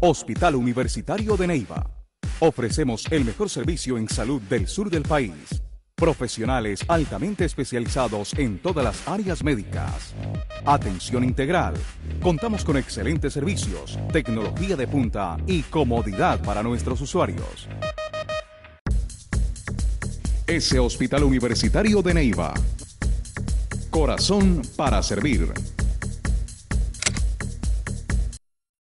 Hospital Universitario de Neiva. Ofrecemos el mejor servicio en salud del sur del país. Profesionales altamente especializados en todas las áreas médicas. Atención integral. Contamos con excelentes servicios, tecnología de punta y comodidad para nuestros usuarios. Ese Hospital Universitario de Neiva. Corazón para servir.